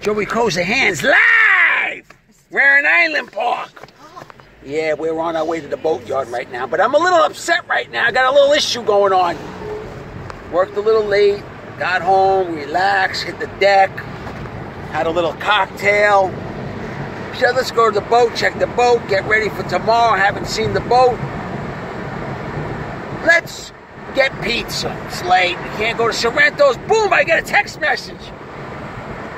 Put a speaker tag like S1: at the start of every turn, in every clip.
S1: Joey Cozza Hands live! We're in Island Park. Yeah, we're on our way to the boatyard right now, but I'm a little upset right now. I got a little issue going on. Worked a little late, got home, relaxed, hit the deck, had a little cocktail. Said, let's go to the boat, check the boat, get ready for tomorrow. Haven't seen the boat. Let's get pizza. It's late. We can't go to Sorrento's. Boom, I get a text message.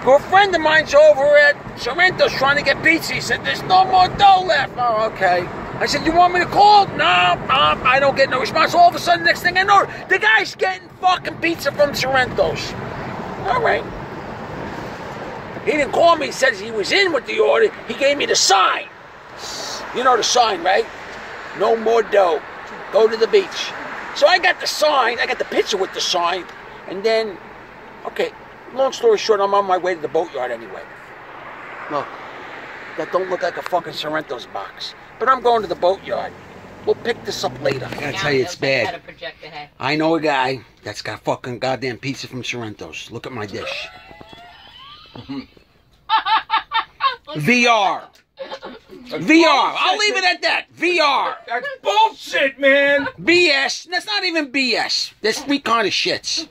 S1: Go a friend of mine's over at Sorrento's trying to get pizza. He said, there's no more dough left. Oh, okay. I said, you want me to call? No, no, I don't get no response. All of a sudden, next thing I know, the guy's getting fucking pizza from Sorrento's. All right. He didn't call me. He said he was in with the order. He gave me the sign. You know the sign, right? No more dough. Go to the beach. So I got the sign. I got the picture with the sign. And then, okay, long story short, I'm on my way to the boatyard anyway. Look, that don't look like a fucking Sorrento's box. But I'm going to the boatyard. We'll pick this up later. I gotta tell you, it's bad. I know a guy that's got fucking goddamn pizza from Sorrento's. Look at my dish. VR. VR. I'll leave it at that. VR.
S2: That's bullshit, man.
S1: BS. That's not even BS. There's three kind of shits.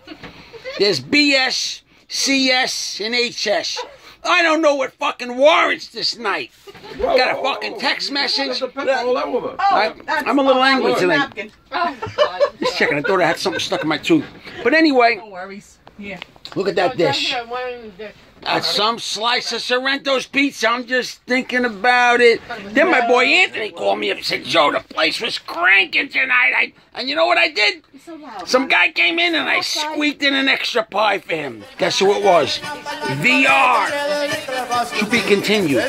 S1: There's BS, CS, and HS. I don't know what fucking warrants this night. Got a fucking text message. I, I'm a little angry tonight. Just checking. I thought I had something stuck in my tooth. But anyway,
S3: No worries. Yeah.
S1: Look at that dish. That's some slice of Sorrento's pizza. I'm just thinking about it. Then my boy Anthony called me up and said, Joe, the place was cranking tonight. I, and you know what I did? Some guy came in and I squeaked in an extra pie for him. Guess who it was? VR. To be continued.